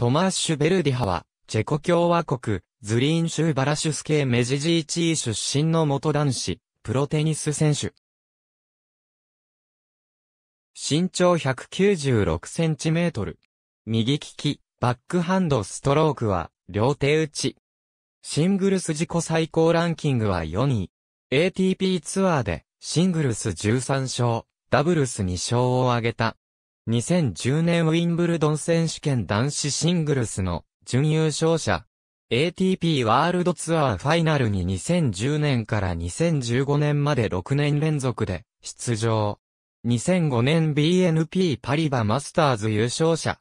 トマーシュ・ベルディハは、チェコ共和国、ズリーン州ヴァラシュスケー・メジジーチー出身の元男子、プロテニス選手。身長196センチメートル。右利き、バックハンドストロークは、両手打ち。シングルス自己最高ランキングは4位。ATP ツアーで、シングルス13勝、ダブルス2勝を挙げた。2010年ウィンブルドン選手権男子シングルスの準優勝者。ATP ワールドツアーファイナルに2010年から2015年まで6年連続で出場。2005年 BNP パリバマスターズ優勝者。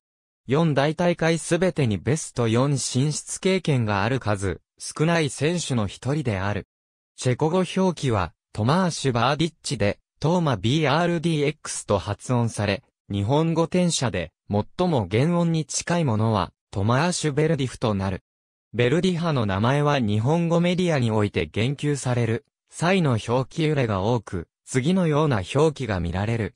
4大大会すべてにベスト4進出経験がある数、少ない選手の一人である。チェコ語表記は、トマーシュ・バーディッチで、トーマ BRDX と発音され、日本語転写で、最も原音に近いものは、トマーシュ・ベルディフとなる。ベルディハの名前は日本語メディアにおいて言及される、際の表記揺れが多く、次のような表記が見られる。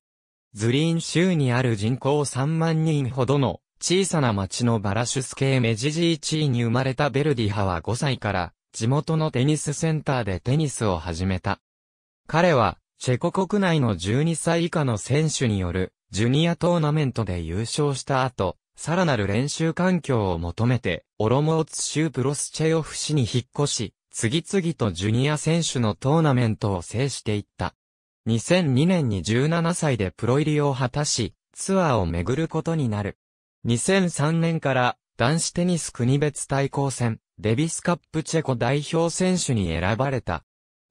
ズリーン州にある人口3万人ほどの小さな町のバラシュス系メジジーチーに生まれたベルディハは5歳から地元のテニスセンターでテニスを始めた。彼はチェコ国内の12歳以下の選手によるジュニアトーナメントで優勝した後、さらなる練習環境を求めて、オロモーツ州プロスチェオフ市に引っ越し、次々とジュニア選手のトーナメントを制していった。2002年に17歳でプロ入りを果たし、ツアーを巡ることになる。2003年から男子テニス国別対抗戦、デビスカップチェコ代表選手に選ばれた。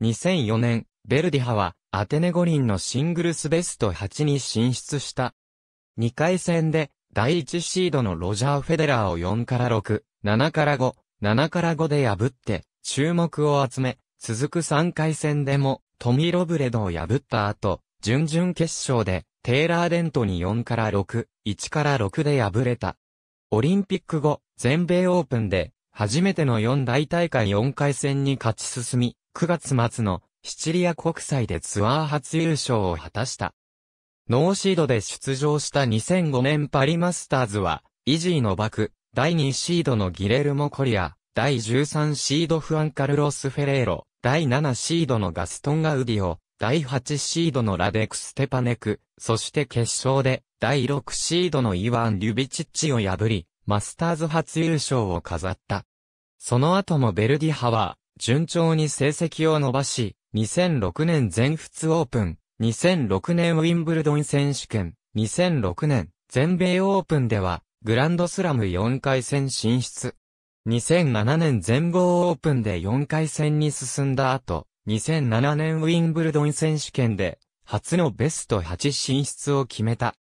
2004年、ベルディハはアテネ五輪のシングルスベスト8に進出した。2回戦で第1シードのロジャー・フェデラーを4から6、7から5、7から5で破って注目を集め、続く3回戦でもトミー・ロブレドを破った後、準々決勝でテーラーデントに4から6、1から6で敗れた。オリンピック後、全米オープンで、初めての4大大会4回戦に勝ち進み、9月末のシチリア国際でツアー初優勝を果たした。ノーシードで出場した2005年パリマスターズは、イジー・ノバク、第2シードのギレルモ・コリア、第13シードフアンカルロス・フェレーロ、第7シードのガストン・ガウディオ、第8シードのラデク・ステパネク、そして決勝で第6シードのイワン・リュビチッチを破り、マスターズ初優勝を飾った。その後もベルディハは、順調に成績を伸ばし、2006年全仏オープン、2006年ウィンブルドン選手権、2006年全米オープンでは、グランドスラム4回戦進出。2007年全豪オープンで4回戦に進んだ後、2007年ウィンブルドン選手権で、初のベスト8進出を決めた。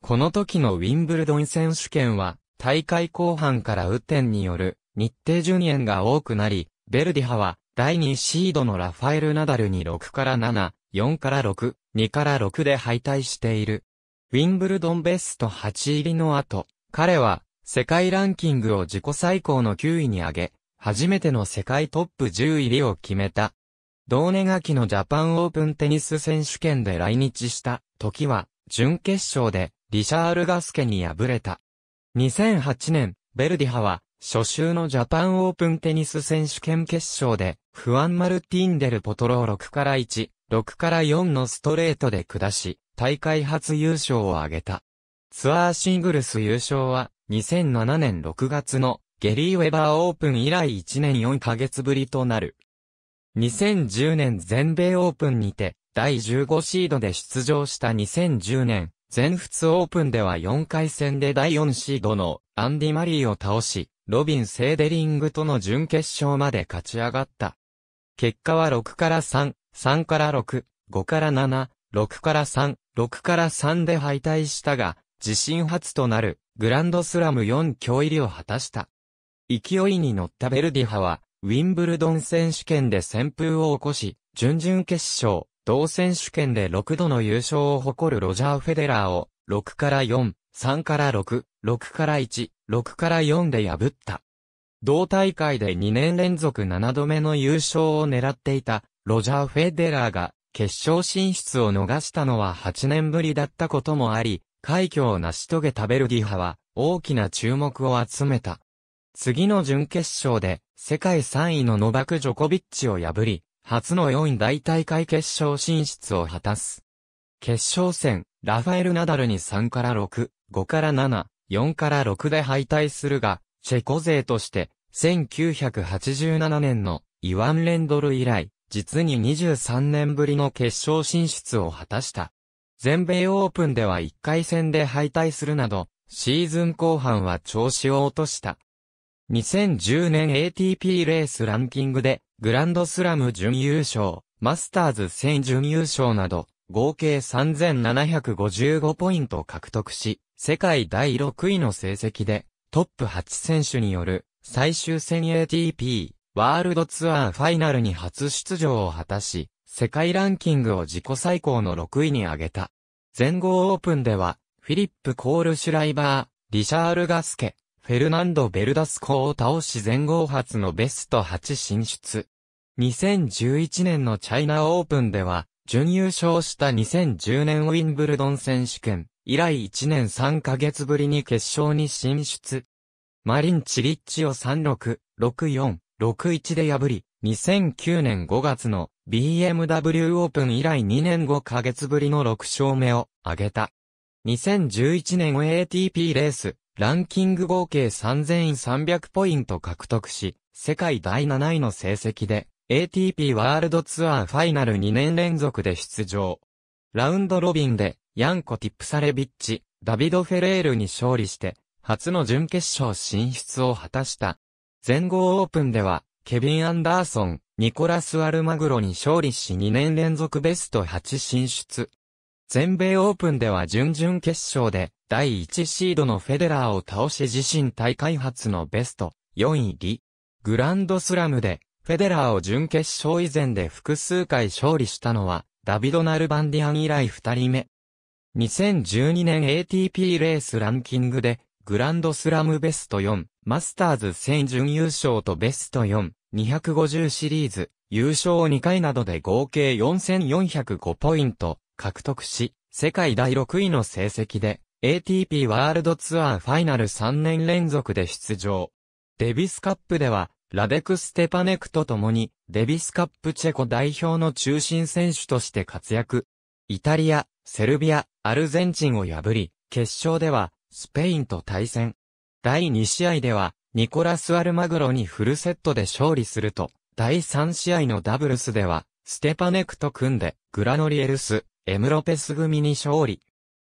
この時のウィンブルドン選手権は、大会後半から雨天による日程順延が多くなり、ベルディハは第2シードのラファエル・ナダルに6から7、4から6、2から6で敗退している。ウィンブルドンベスト8入りの後、彼は世界ランキングを自己最高の9位に上げ、初めての世界トップ10入りを決めた。同年秋のジャパンオープンテニス選手権で来日した時は、準決勝でリシャール・ガスケに敗れた。2008年、ベルディハは、初週のジャパンオープンテニス選手権決勝で、フアン・マルティンデル・ポトロを6から1、6から4のストレートで下し、大会初優勝を挙げた。ツアーシングルス優勝は、2007年6月のゲリー・ウェバーオープン以来1年4ヶ月ぶりとなる。2010年全米オープンにて、第15シードで出場した2010年、全仏オープンでは4回戦で第4シードのアンディ・マリーを倒し、ロビン・セーデリングとの準決勝まで勝ち上がった。結果は6から3、3から6、5から7、6から3、6から3で敗退したが、自身初となるグランドスラム4強入りを果たした。勢いに乗ったベルディハは、ウィンブルドン選手権で旋風を起こし、準々決勝、同選手権で6度の優勝を誇るロジャー・フェデラーを、6から4、3から6、6から1、6から4で破った。同大会で2年連続7度目の優勝を狙っていた、ロジャー・フェデラーが、決勝進出を逃したのは8年ぶりだったこともあり、快挙を成し遂げたベルディ派は大きな注目を集めた。次の準決勝で世界3位のノバク・ジョコビッチを破り、初の4位大大会決勝進出を果たす。決勝戦、ラファエル・ナダルに3から6、5から7、4から6で敗退するが、チェコ勢として、1987年のイワン・レンドル以来、実に23年ぶりの決勝進出を果たした。全米オープンでは1回戦で敗退するなど、シーズン後半は調子を落とした。2010年 ATP レースランキングで、グランドスラム準優勝、マスターズ戦準優勝など、合計3755ポイント獲得し、世界第6位の成績で、トップ8選手による最終戦 ATP ワールドツアーファイナルに初出場を果たし、世界ランキングを自己最高の6位に上げた。全豪オープンでは、フィリップ・コール・シュライバー、リシャール・ガスケ、フェルナンド・ベルダスコを倒し全豪初のベスト8進出。2011年のチャイナオープンでは、準優勝した2010年ウィンブルドン選手権、以来1年3ヶ月ぶりに決勝に進出。マリン・チリッチを36、64、61で破り、2009年5月の BMW オープン以来2年5ヶ月ぶりの6勝目を挙げた。2011年 ATP レース、ランキング合計3300ポイント獲得し、世界第7位の成績で、ATP ワールドツアーファイナル2年連続で出場。ラウンドロビンで、ヤンコ・ティップサレビッチ、ダビド・フェレールに勝利して、初の準決勝進出を果たした。全豪オープンでは、ケビン・アンダーソン、ニコラス・アルマグロに勝利し2年連続ベスト8進出。全米オープンでは準々決勝で、第1シードのフェデラーを倒し自身大会初のベスト4位リ。グランドスラムでフェデラーを準決勝以前で複数回勝利したのは、ダビド・ナルバンディアン以来二人目。2012年 ATP レースランキングで、グランドスラムベスト4、マスターズ1000準優勝とベスト4、250シリーズ、優勝2回などで合計4405ポイント獲得し、世界第6位の成績で、ATP ワールドツアーファイナル3年連続で出場。デビスカップでは、ラデク・ステパネクと共に、デビスカップチェコ代表の中心選手として活躍。イタリア、セルビア、アルゼンチンを破り、決勝では、スペインと対戦。第2試合では、ニコラス・アルマグロにフルセットで勝利すると、第3試合のダブルスでは、ステパネクと組んで、グラノリエルス、エムロペス組に勝利。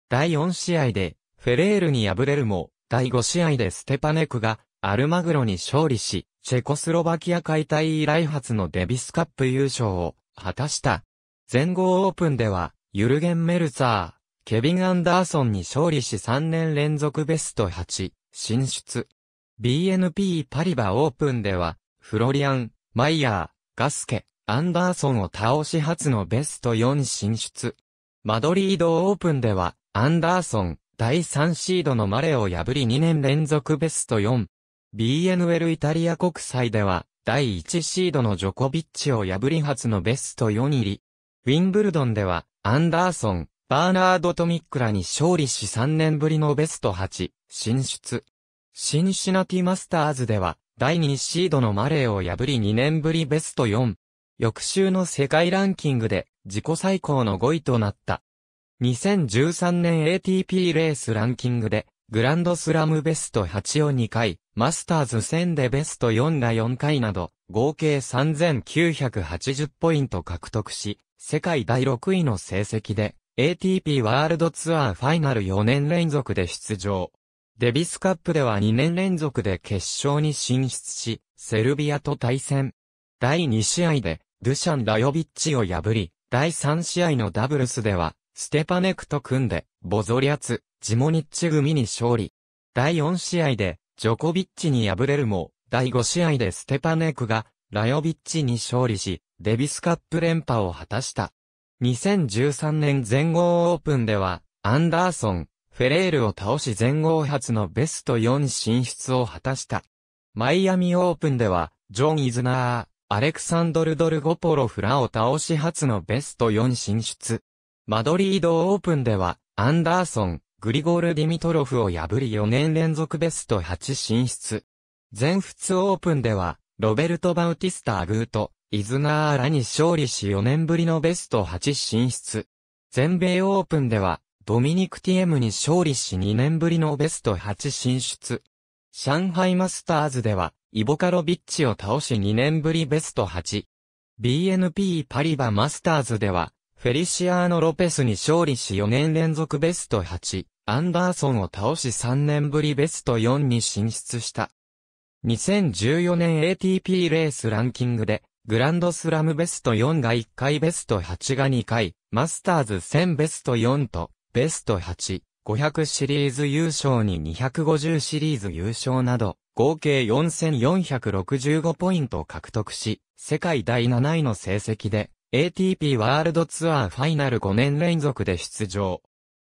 第4試合で、フェレールに敗れるも、第5試合でステパネクが、アルマグロに勝利し、チェコスロバキア解体以来初のデビスカップ優勝を果たした。全豪オープンでは、ユルゲン・メルツァー、ケビン・アンダーソンに勝利し3年連続ベスト8、進出。BNP パリバオープンでは、フロリアン、マイヤー、ガスケ、アンダーソンを倒し初のベスト4進出。マドリードオープンでは、アンダーソン、第3シードのマレを破り2年連続ベスト4。BNL イタリア国際では、第1シードのジョコビッチを破り初のベスト4入り。ウィンブルドンでは、アンダーソン、バーナード・トミックらに勝利し3年ぶりのベスト8、進出。シンシナティマスターズでは、第2シードのマレーを破り2年ぶりベスト4。翌週の世界ランキングで自己最高の5位となった。2013年 ATP レースランキングでグランドスラムベスト8を2回、マスターズ1000でベスト4が4回など、合計3980ポイント獲得し、世界第6位の成績で、ATP ワールドツアーファイナル4年連続で出場。デビスカップでは2年連続で決勝に進出し、セルビアと対戦。第2試合で、ドゥシャン・ラヨビッチを破り、第3試合のダブルスでは、ステパネクと組んで、ボゾリャツ、ジモニッチ組に勝利。第4試合で、ジョコビッチに敗れるも、第5試合でステパネクが、ラヨビッチに勝利し、デビスカップ連覇を果たした。2013年全豪オープンでは、アンダーソン、フェレールを倒し全豪初のベスト4進出を果たした。マイアミオープンでは、ジョン・イズナー、アレクサンドル・ドルゴポロフラを倒し初のベスト4進出。マドリードオープンでは、アンダーソン、グリゴール・ディミトロフを破り4年連続ベスト8進出。全仏オープンでは、ロベルト・バウティスタ・アグート、イズナーらに勝利し4年ぶりのベスト8進出。全米オープンでは、ドミニク・ティエムに勝利し2年ぶりのベスト8進出。上海マスターズでは、イボカロビッチを倒し2年ぶりベスト8。BNP パリバマスターズでは、フェリシアーノ・ロペスに勝利し4年連続ベスト8。アンダーソンを倒し3年ぶりベスト4に進出した。2014年 ATP レースランキングで、グランドスラムベスト4が1回ベスト8が2回、マスターズ1000ベスト4と、ベスト8、500シリーズ優勝に250シリーズ優勝など、合計4465ポイントを獲得し、世界第7位の成績で、ATP ワールドツアーファイナル5年連続で出場。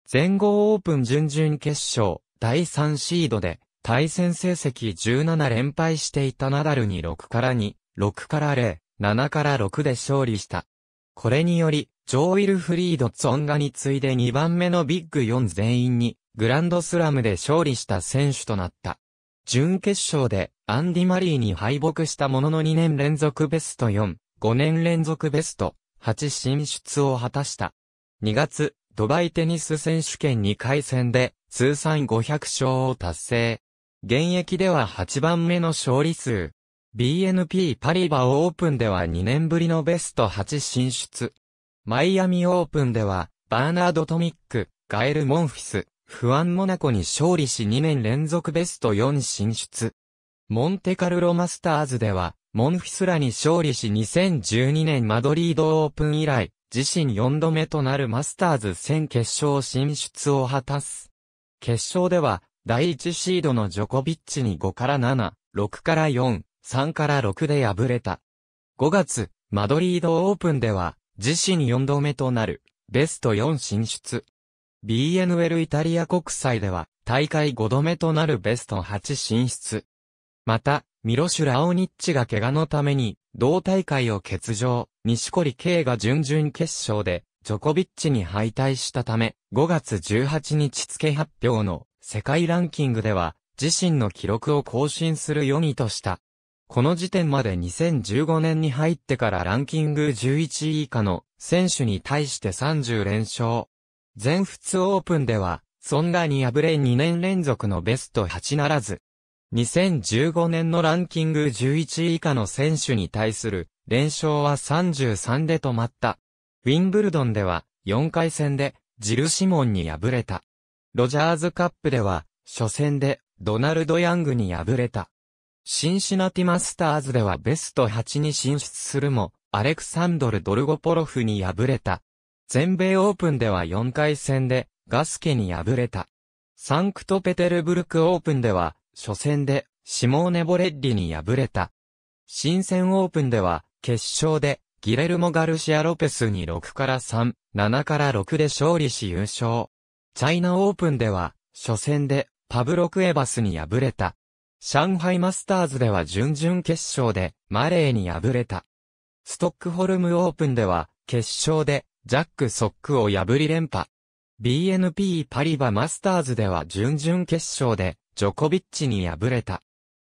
全豪オープン準々決勝、第3シードで、対戦成績17連敗していたナダルに6から2、6から0、7から6で勝利した。これにより、ジョー・ウィルフリード・ツォンガに次いで2番目のビッグ4全員に、グランドスラムで勝利した選手となった。準決勝で、アンディ・マリーに敗北したものの2年連続ベスト4、5年連続ベスト8進出を果たした。2月、ドバイテニス選手権2回戦で、通算500勝を達成。現役では8番目の勝利数。BNP パリバオープンでは2年ぶりのベスト8進出。マイアミオープンでは、バーナード・トミック、ガエル・モンフィス、フアン・モナコに勝利し2年連続ベスト4進出。モンテカルロマスターズでは、モンフィスらに勝利し2012年マドリードオープン以来、自身4度目となるマスターズ戦決勝進出を果たす。決勝では、第1シードのジョコビッチに5から7、6から4、3から6で敗れた。5月、マドリードオープンでは、自身4度目となる、ベスト4進出。BNL イタリア国際では、大会5度目となるベスト8進出。また、ミロシュ・ラオニッチが怪我のために、同大会を欠場、西堀圭が準々決勝で、ジョコビッチに敗退したため、5月18日付発表の世界ランキングでは、自身の記録を更新する4位とした。この時点まで2015年に入ってからランキング11位以下の選手に対して30連勝。全仏オープンでは、ソンガに敗れ2年連続のベスト8ならず。2015年のランキング11位以下の選手に対する連勝は33で止まった。ウィンブルドンでは4回戦でジル・シモンに敗れた。ロジャーズカップでは、初戦でドナルド・ヤングに敗れた。シンシナティマスターズではベスト8に進出するも、アレクサンドル・ドルゴポロフに敗れた。全米オープンでは4回戦でガスケに敗れた。サンクトペテルブルクオープンでは、初戦でシモーネ・ボレッリに敗れた。新戦オープンでは、決勝でギレルモ・ガルシア・ロペスに6から3、7から6で勝利し優勝。チャイナオープンでは、初戦で、パブロクエバスに敗れた。上海マスターズでは準々決勝で、マレーに敗れた。ストックホルムオープンでは、決勝で、ジャック・ソックを破り連覇。BNP パリバマスターズでは準々決勝で、ジョコビッチに敗れた。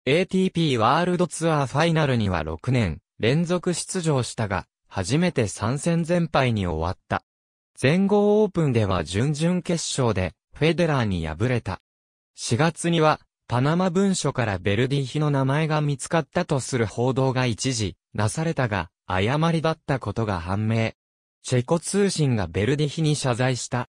ATP ワールドツアーファイナルには6年連続出場したが、初めて3戦全敗に終わった。全豪オープンでは準々決勝で、フェデラーに敗れた。4月には、パナマ文書からベルディヒの名前が見つかったとする報道が一時、なされたが、誤りだったことが判明。チェコ通信がベルディヒに謝罪した。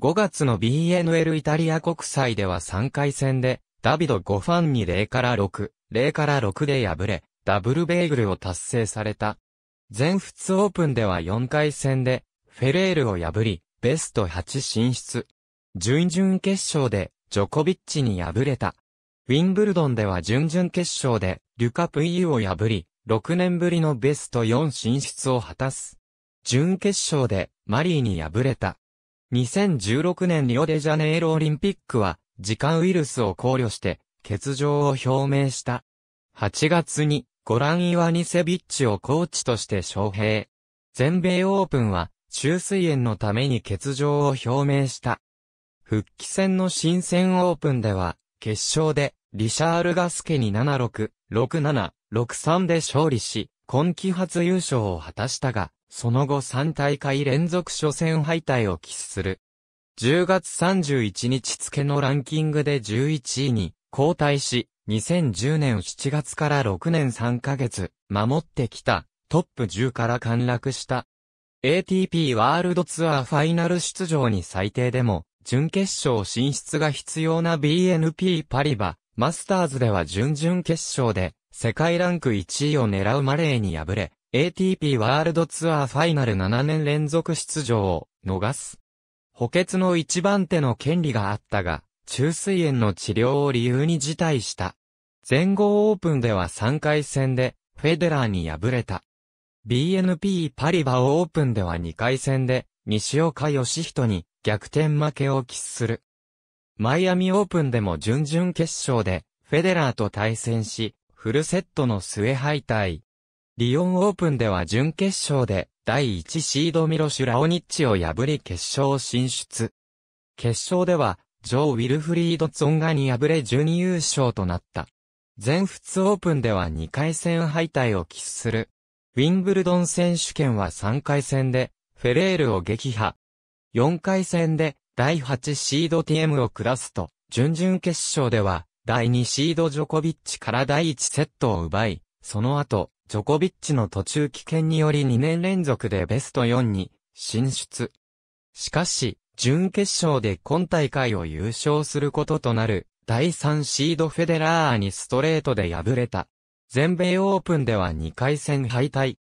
5月の BNL イタリア国際では3回戦で、ダビド5ファンに0から6、0から6で敗れ、ダブルベーグルを達成された。全仏オープンでは4回戦で、フェレールを破り、ベスト8進出。準々決勝で、ジョコビッチに敗れた。ウィンブルドンでは準々決勝で、リュカ・プイユを破り、6年ぶりのベスト4進出を果たす。準決勝で、マリーに敗れた。2016年リオデジャネイロオリンピックは、時間ウイルスを考慮して、欠場を表明した。8月に、ゴラン・イワニセビッチをコーチとして招聘。全米オープンは、中水炎のために欠場を表明した。復帰戦の新戦オープンでは、決勝で、リシャール・ガスケに7-6、6-7、6-3で勝利し、今季初優勝を果たしたが、その後3大会連続初戦敗退を喫する。10月31日付のランキングで11位に交代し、2010年7月から6年3ヶ月、守ってきた、トップ10から陥落した。ATP ワールドツアーファイナル出場に最低でも、準決勝進出が必要な BNP パリバ、マスターズでは準々決勝で、世界ランク1位を狙うマレーに敗れ、ATP ワールドツアーファイナル7年連続出場を逃す。補欠の一番手の権利があったが、中水炎の治療を理由に辞退した。全豪オープンでは3回戦で、フェデラーに敗れた。BNP パリバオープンでは2回戦で、西岡義人に逆転負けを喫する。マイアミオープンでも準々決勝で、フェデラーと対戦し、フルセットの末敗退。リオンオープンでは準決勝で、第1シードミロシュ・ラオニッチを破り決勝進出。決勝では、ジョー・ウィルフリード・ツォンガに敗れ準優勝となった。全仏オープンでは2回戦敗退を喫する。ウィンブルドン選手権は3回戦で、フェレールを撃破。4回戦で、第8シード TM を下すと、準々決勝では、第2シードジョコビッチから第1セットを奪い、その後、ジョコビッチの途中棄権により2年連続でベスト4に進出。しかし、準決勝で今大会を優勝することとなる第3シードフェデラーにストレートで敗れた。全米オープンでは2回戦敗退。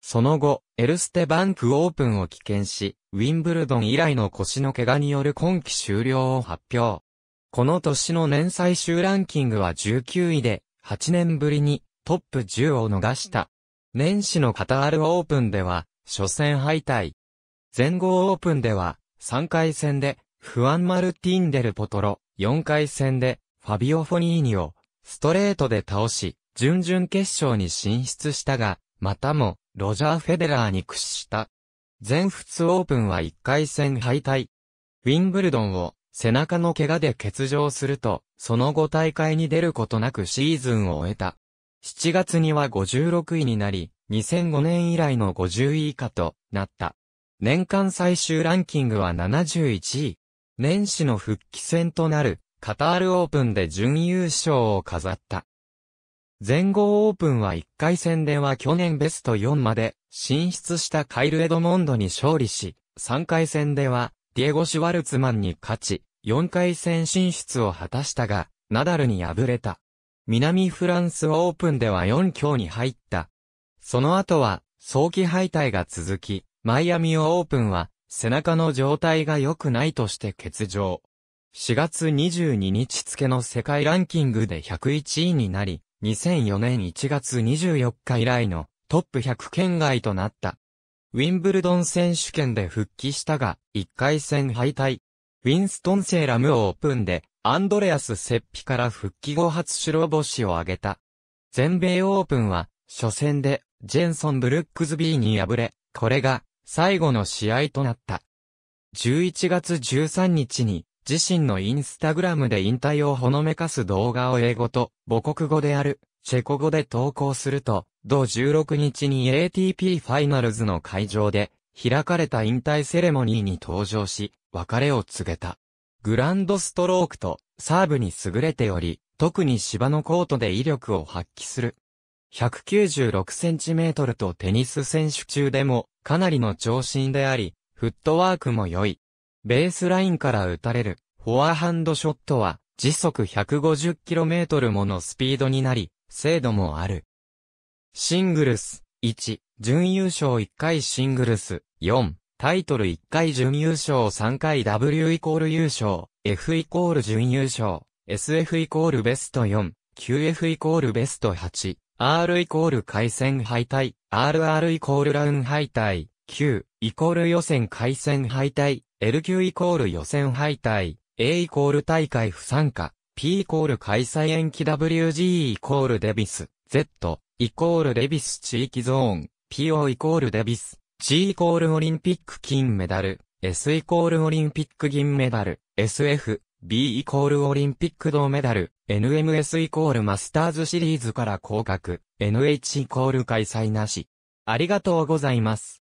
その後、エルステバンクオープンを棄権し、ウィンブルドン以来の腰の怪我による今季終了を発表。この年の年最終ランキングは19位で、8年ぶりにトップ10を逃した。年始のカタールオープンでは、初戦敗退。全豪オープンでは、3回戦で、フアン・マルティン・デル・ポトロ、4回戦で、ファビオ・フォニーニを、ストレートで倒し、準々決勝に進出したが、またも、ロジャー・フェデラーに屈した。全仏オープンは1回戦敗退。ウィンブルドンを、背中の怪我で欠場すると、その後大会に出ることなくシーズンを終えた。7月には56位になり、2005年以来の50位以下となった。年間最終ランキングは71位。年始の復帰戦となるカタールオープンで準優勝を飾った。全豪オープンは1回戦では去年ベスト4まで進出したカイル・エドモンドに勝利し、3回戦ではディエゴ・シュワルツマンに勝ち、4回戦進出を果たしたが、ナダルに敗れた。南フランスオープンでは4強に入った。その後は、早期敗退が続き、マイアミオープンは、背中の状態が良くないとして欠場。4月22日付の世界ランキングで101位になり、2004年1月24日以来のトップ100圏外となった。ウィンブルドン選手権で復帰したが、1回戦敗退。ウィンストンセーラムオープンで、アンドレアス・セッピから復帰後初白星を挙げた。全米オープンは、初戦で、ジェンソン・ブルックズビーに敗れ、これが、最後の試合となった。11月13日に、自身のインスタグラムで引退をほのめかす動画を英語と母国語であるチェコ語で投稿すると、同16日に ATP ファイナルズの会場で開かれた引退セレモニーに登場し、別れを告げた。グランドストロークとサーブに優れており、特に芝のコートで威力を発揮する。196センチメートルとテニス選手中でもかなりの長身であり、フットワークも良い。ベースラインから打たれるフォアハンドショットは時速 150km ものスピードになり、精度もある。シングルス1、準優勝1回シングルス4、タイトル1回準優勝3回 W イコール優勝、F イコール準優勝、SF イコールベスト4、QF イコールベスト8、R イコール回戦敗退、RR イコールラウン敗退、Q イコール予選回戦敗退、LQ イコール予選敗退、A イコール大会不参加、P イコール開催延期 WG イコールデビス、Z イコールデビス地域ゾーン、PO イコールデビス、G イコールオリンピック金メダル、S イコールオリンピック銀メダル、SF、B イコールオリンピック銅メダル、NMS イコールマスターズシリーズから降格、NH イコール開催なし。ありがとうございます。